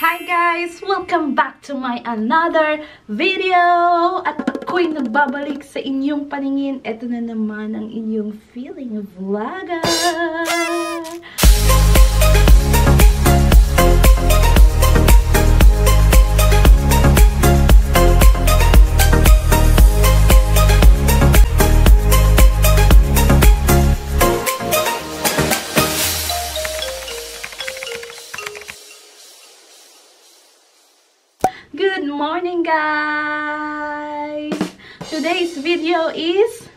Hi guys! Welcome back to my another video! At ako'y nagbabalik sa inyong paningin. Ito na naman ang inyong feeling vlogger! Guys! Today's video is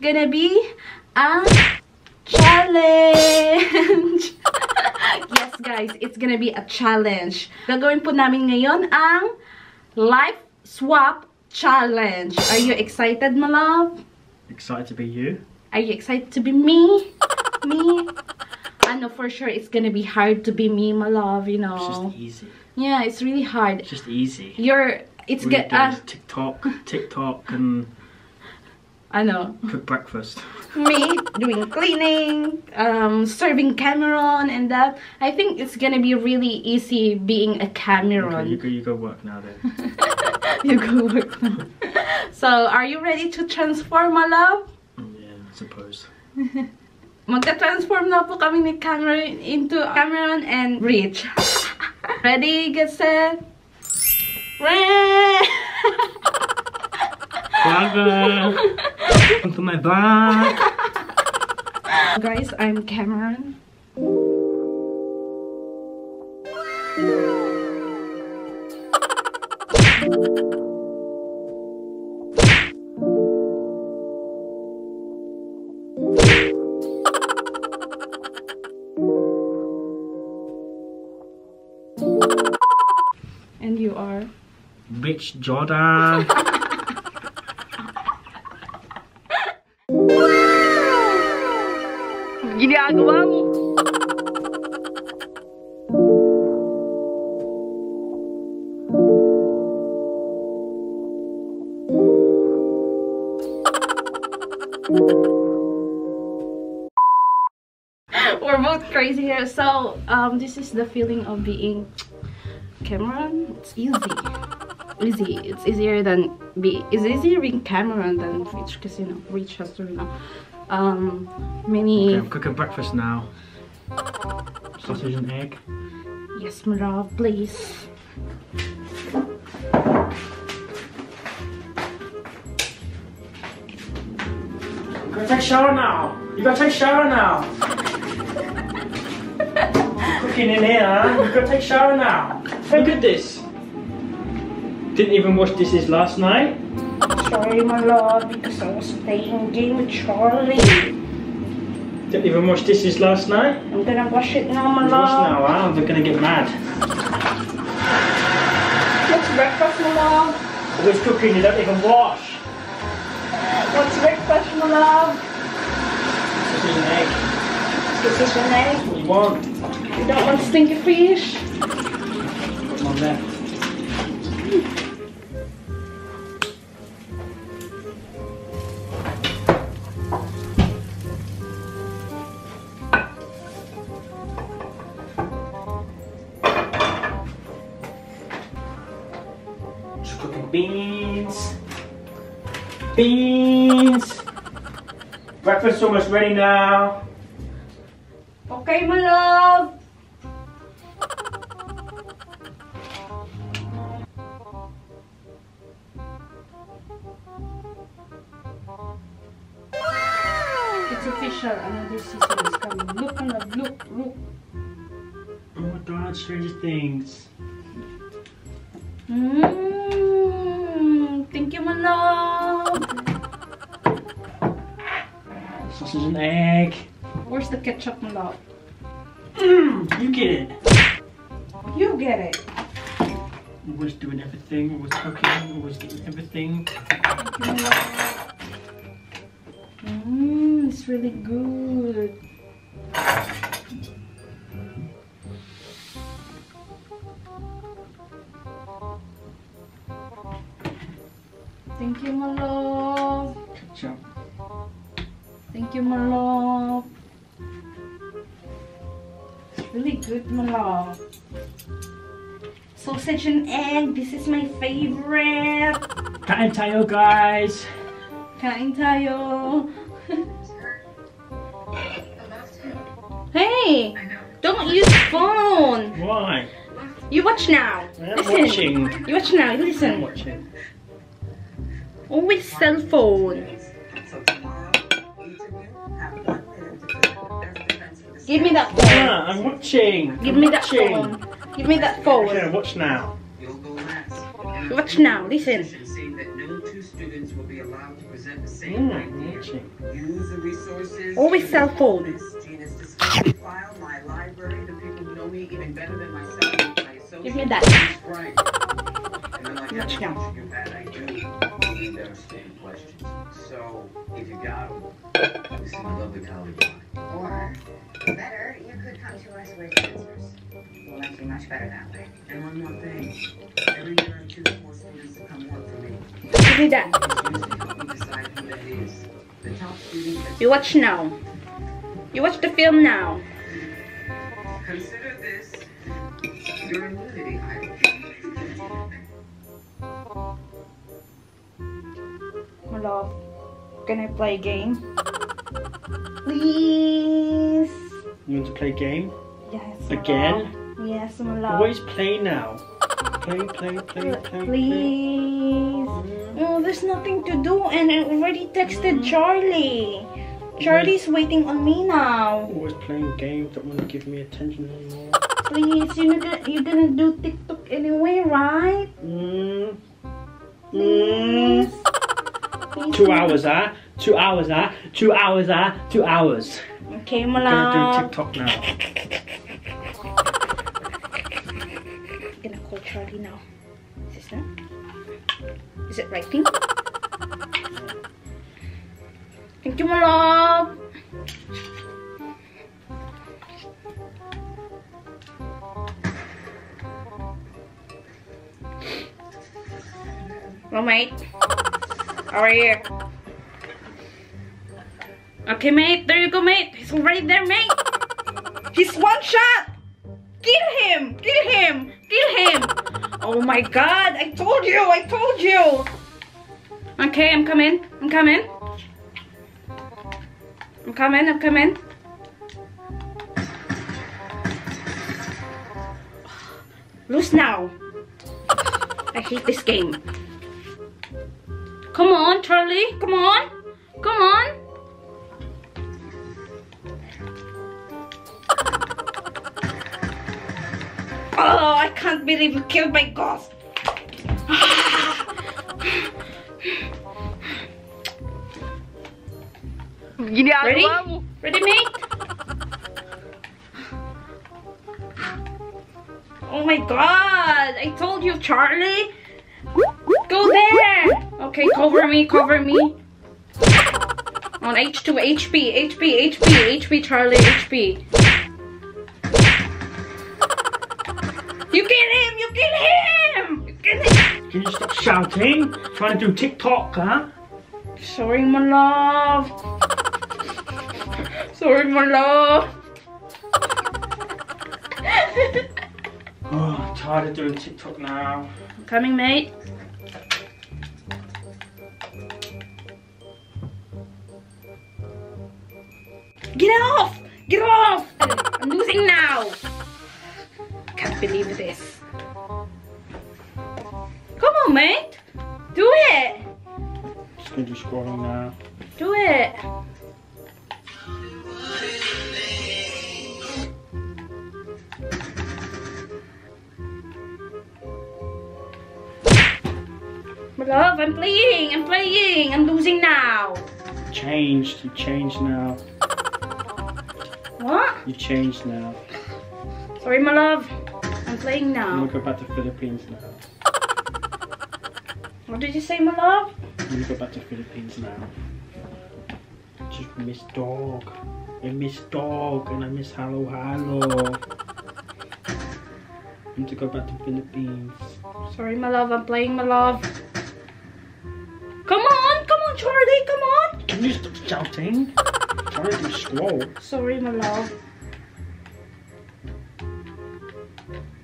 gonna be a challenge! yes guys, it's gonna be a challenge. Gagawin po namin ngayon ang life swap challenge. Are you excited my love? Excited to be you? Are you excited to be me? me? I know for sure it's gonna be hard to be me, my love, you It's know. just easy. Yeah, it's really hard. It's just easy. You're, it's All you get, do uh, TikTok, TikTok, and I know. cook breakfast. me doing cleaning, um, serving Cameron and that. I think it's gonna be really easy being a Okay, Cameron. you go. You go work now then. you go work now. So, are you ready to transform, my love? Mm, yeah, I suppose. Magta-transform na po kami ni Cameron into Cameron and Ritch. ready, get set. Re- Brother, to my back. Guys, I'm Cameron. Bitch, Jordan. Ginagawa mo. We're both crazy here. So, um, this is the feeling of being Cameron. It's easy. Easy. It's easier than be. It's easier being Cameron than Ritch, because you know Ritch has to you know, um, many. Okay, I'm cooking breakfast now. Sausage and egg. Yes, Marav, please. You gotta take shower now. You gotta take shower now. Cooking in here, huh? You gotta take shower now. Look at this. Didn't even wash dishes last night. Sorry, my love, because I was playing game with Charlie. Didn't even wash dishes last night. I'm gonna wash it now, my Wash love. now, huh? They're gonna get mad. What's breakfast, my love? Always cooking, you don't even wash. What's breakfast, my love? Sausage and egg. This is an egg. What you want? You don't want stinky fish? Put them on there. Just Beans. Breakfast almost ready now. Okay, my love. It's official. Another season is coming. Look, my love. Look, look. Oh my god, Stranger Things. Mmm. Thank you, my love. And egg. Where's the ketchup, my love? Mmm, you get it. You get it. Always doing everything, always cooking, always getting everything. Thank you, my love. Mmm, it's really good. Thank you, my love. Ketchup. Thank you, my love. It's really good, my love. sausage and egg. This is my favorite. Kain tayo guys. Kain tayo. hey, don't use phone. Why? You watch now. I'm Listen. watching. You watch now. I'm Listen. watching. Always cell phone. Give me that Yeah, phone. I'm watching. Give I'm me that watching. phone. Give me that Yeah, phone. watch now. You'll go last. Watch now. Listen. Saying no two students will be allowed to present the same Mm, I'm idea. Use the resources. Always cell phone. This Gina's discovery file, my library, the people who know me even better than myself. My Give me that. Frank. And then like Watch now. you've had, I do these devastating questions. So, if you got them, you seem a lovely colleague. Or, better, you could come to us with answers. We'll like you much better that way. And one more thing. Every year I choose more students to come work for me. Give me that. It's used to help me decide who that is. The top student gets You watch now. You watch the film now. Consider this your immunity item. My love. Can I play a game? Please. You want to play a game? Yes. Again? Yes, love. Always play now. Play, play, play, play, play. Please. Oh, there's nothing to do, and I already texted Charlie. Charlie's waiting on me now. Always playing games. Don't want to give me attention anymore. Please, you're gonna you're gonna do TikTok anyway, right? Mm. Please. Mm. Please. Two hours, ah. Two hours, ah. Two hours, ah. Two hours. My I'm gonna do. TikTok now. I'm gonna call Charlie now. Sister? Is this that? Is it writing? Thank you, my love. Hello, mate. How are you? Okay, mate. There you go, mate. He's already there, mate. He's one shot. Kill him! Kill him! Kill him! Oh my god, I told you! I told you! Okay, I'm coming. I'm coming. I'm coming, I'm coming. Lose now. I hate this game. Come on, Charlie. Come on. Come on. Can't believe you killed my ghost. Ready? Ready, mate? Oh my god! I told you, Charlie! Go there! Okay, cover me, cover me. On H2, HP, HP, HP, HP, Charlie, HP. Can you stop shouting? Trying to do TikTok, huh? Sorry, my love. Sorry, my love. Oh, I'm tired of doing TikTok now. Coming, mate. Get off! Get off! I'm losing now. Can't believe this. Just gonna do uh, now. Do it. My love, I'm playing. I'm playing. I'm losing now. Changed. You changed now. What? You changed now. Sorry, my love. I'm playing now. I'm now. gonna go back to the Philippines now. What did you say, my love? I'm gonna go back to Philippines now. Just miss dog. I miss dog and I miss hello hello. I need to go back to Philippines. Sorry, my love. I'm playing, my love. Come on, come on, Charlie. Come on. Can you stop shouting? trying to scroll. Sorry, my love.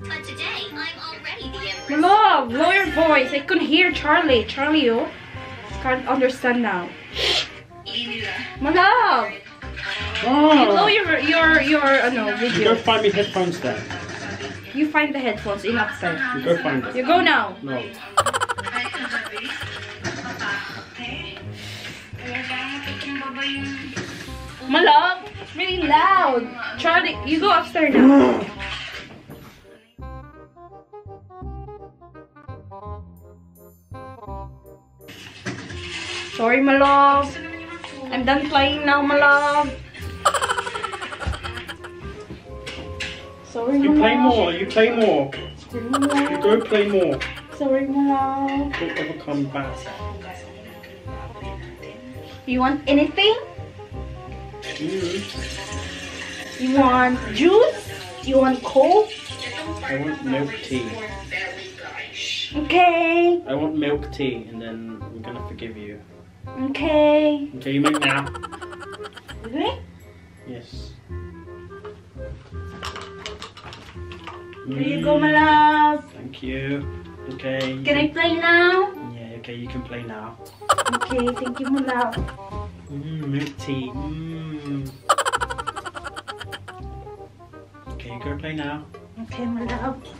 But today, i'm already My love, lower your voice. I couldn't hear Charlie. Charlie, you can't understand now. My love, you lower Oh, your your your uh, no you go video. find me headphones there. You find the headphones in upstairs. You go find them. You go now. No. My love, it's really loud. Charlie, you go upstairs now. Sorry, my love. I'm done playing now, my love. Sorry, You play love. more. You play more. Sorry, You go play more. Sorry, my love. Don't ever come back. You want anything? Mm. You want juice? You want coke? I want milk tea. Okay. I want milk tea, and then we're gonna forgive you. Okay. Okay, you make now. Really? Yes. Here you go, my love. Thank you. Okay. Can I play now? Yeah. Okay, you can play now. Okay, thank you, my love. Mmm, milk tea. Mmm. Okay, go play now. Okay, my. Love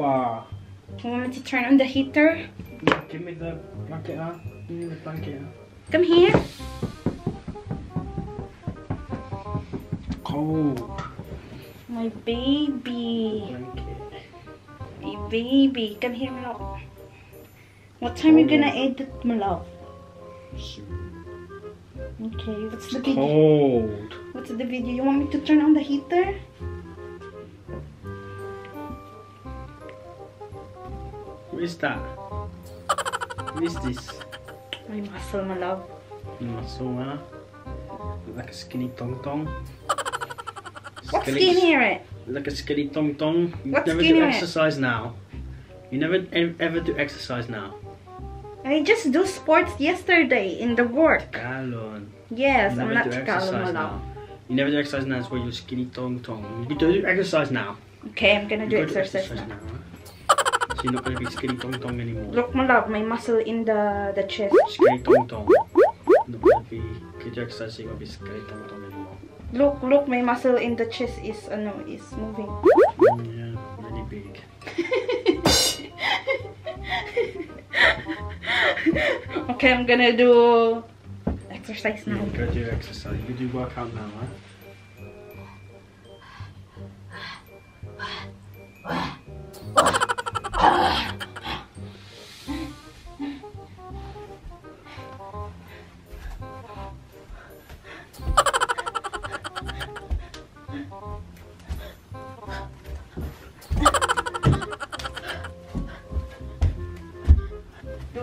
bar. You want me to turn on the heater? Give me the blanket, huh? Give me the blanket. Ah. Come here. Cold My baby. blanket. My baby. Come here, my love. What time are you gonna edit, my love? Okay, what's the video? Cold. What's the video? You want me to turn on the heater? What is that? What is this? My muscle, my love. Muscle, huh? Look like a skinny tong tong. What's skinnier it? Like a skinny tong tong. You What's never do exercise now. You never ever do exercise now. I just do sports yesterday in the work. Galon. Yes, I'm not my now. love. You never do exercise now, that's why you're skinny tong tong. You do exercise now. Okay, I'm gonna You do go exercise now. huh? So you're not gonna be skinny tong tong anymore. Look, my love, my muscle in the the chest. Skinny tong tong. Not gonna be good exercise, so you're gonna be skinny tong tong anymore. Look, look, my muscle in the chest is uh, no, is moving. Mm, yeah, really big. okay, I'm gonna do exercise now. Yeah, go do exercise. You do workout now, huh?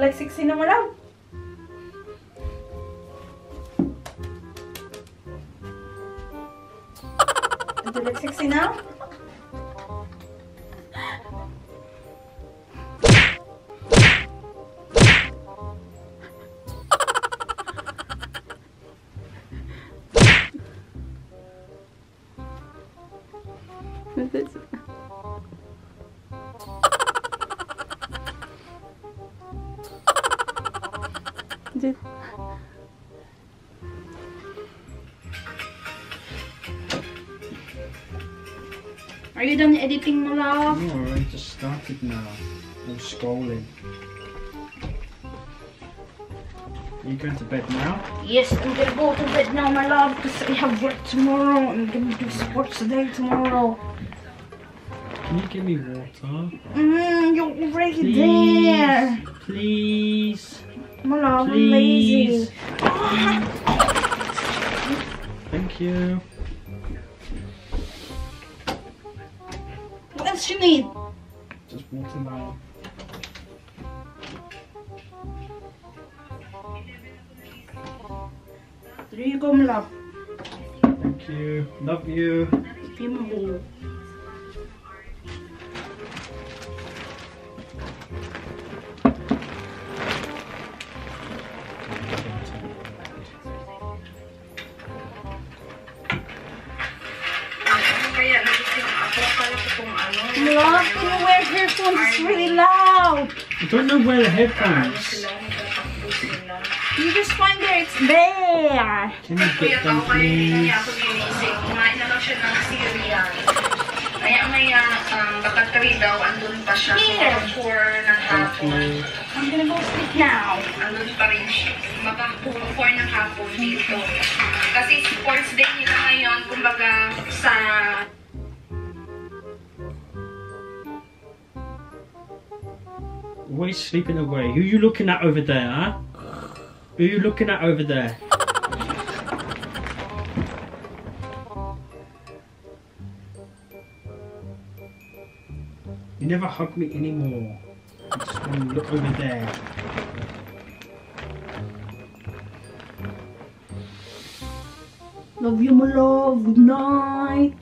Do like sexy na Are you done editing mo, love? No, I just started now. I'm scrolling. Are you going to bed now? Yes, I'm gonna go to bed now, my love, because I have work tomorrow. I'm gonna do sports today tomorrow. Can you give me water? Mmm, you're already Please. there. Please. My love, I'm Please. lazy. Thank you. Else you need? Just watermelon. There you go, my love. Thank you. Love you. Boo. Love, you wear earphones? It's really loud. I don't know where the headphones. Sila, nagtatakbo sila. You just find there, it's there. Can you get them, tao kayo, hindi please? niya ako ginising. Kumain na lang siya ng. Kaya maya, um, baka 3 daw, andun pa siya. Here. 4 ng hapon. I'm gonna go sleep now. Andun pa rin siya. Baka 4 ng hapon dito. Kasi sports day nila ngayon, kumbaga sa Always sleeping away. Who are you looking at over there, huh? Who you looking at over there? You never hug me anymore. I just want to look over there. Love you, my love. Good night.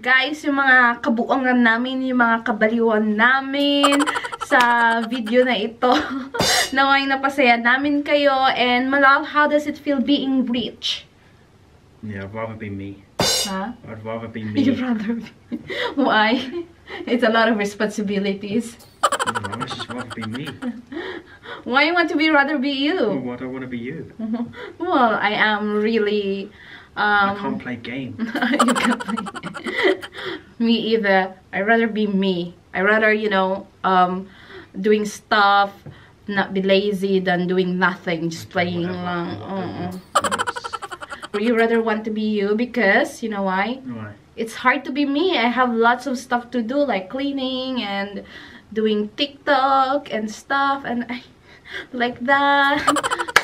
Guys, yung mga kabuangan namin, yung mga kabaliwan namin sa video na ito. Naway napasaya namin kayo and love, how does it feel being rich? Yeah, I'd rather be me. Huh? I'd rather be You me. rather be. Why? It's a lot of responsibilities. No, I'd just rather be me. Why you want to be rather be you? why do I want to be you? Well, I am really I um can't play game. you can't play. me either. I rather be me. I rather, you know, um, doing stuff, not be lazy than doing nothing, just playing along. Uh-uh. You rather want to be you because, you know why? Right. It's hard to be me. I have lots of stuff to do like cleaning and doing TikTok and stuff and I like that.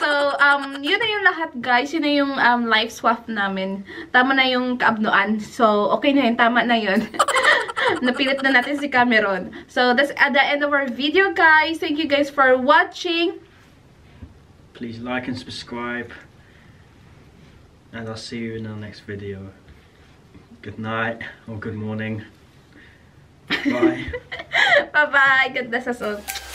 So, um, yun na yung lahat, guys. Yun na yung um, life swap namin. Tama na yung kaabnuan. So, okay na yun. Tama na yun. Napilit na natin si Cameron. So, that's at the end of our video, guys. Thank you guys for watching. Please like and subscribe. And I'll see you in our next video. Good night or good morning. Bye. Bye-bye. Ganda sa suot.